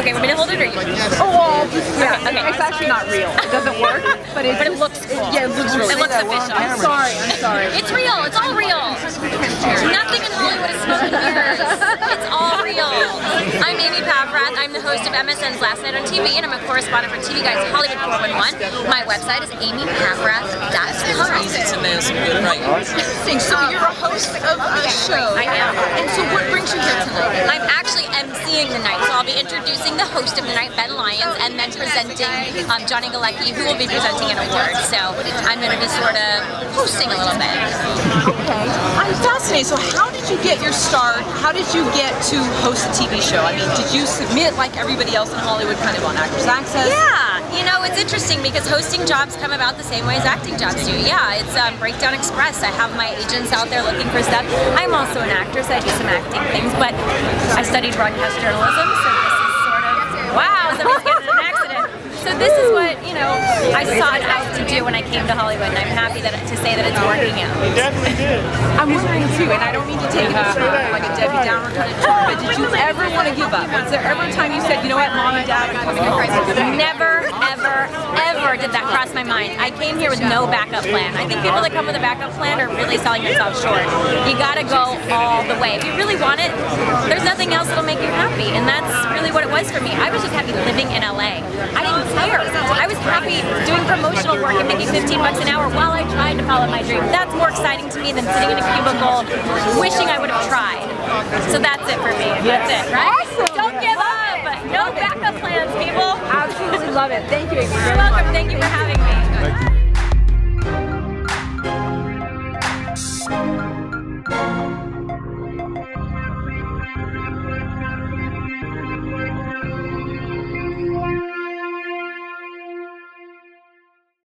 Okay, want me to hold it or you? Oh, well, yeah. Okay, okay. It's actually not real. It doesn't work, but it, But it looks cool. Yeah, it looks real. It looks official. I'm sorry. I'm sorry. It's real. It's all real. Nothing in Hollywood is smoke and mirrors. It's all real. I'm Amy Paffrath. I'm the host of MSN's Last Night on TV, and I'm a correspondent for TV Guide's Hollywood 411. My website is amypaffrath.com. to nail some good right. Interesting. So you're a host of a show. I am. And so what brings you here tonight? I'm actually emceeing the night, so I'll be introducing the host of the night, Ben Lyons, and then presenting um, Johnny Galecki, who will be presenting an award. So I'm going to be sort of hosting a little bit. Okay. I'm fascinated. So how did you get your start? How did you get to host a TV show? I mean, did you submit like everybody else in Hollywood kind of on Actors Access? Yeah, you know, it's interesting because hosting jobs come about the same way as acting jobs do. Yeah, it's um, Breakdown Express. I have my agents out there looking for stuff. I'm also an actress. I do some acting things, but I studied broadcast journalism, so this is sort of wow, somebody's getting an accident. So this is what you know I sought out to do when I came to Hollywood, and I'm happy that to say that it's working out. Definitely did. I'm wondering too, and I don't mean to take it as sort of like a Debbie Downer kind of tone, but did you ever want to give up? Was there ever a time you said, you know what, mom and dad, I'm coming home? Never, ever, ever did that cross my mind. I came here with no backup plan. I think people that come with a backup plan are really selling themselves short. You gotta go all the way. If you really want it, there's nothing else that'll make you happy. And that's really what it was for me. I was just happy living in LA. I didn't care. I doing promotional work and making 15 bucks an hour while I tried to follow my dream. That's more exciting to me than sitting in a cubicle wishing I would have tried. So that's it for me. That's it, right? Awesome. Don't give up. No backup plans, people. Absolutely love it. Thank you, You're welcome. Thank you for having me.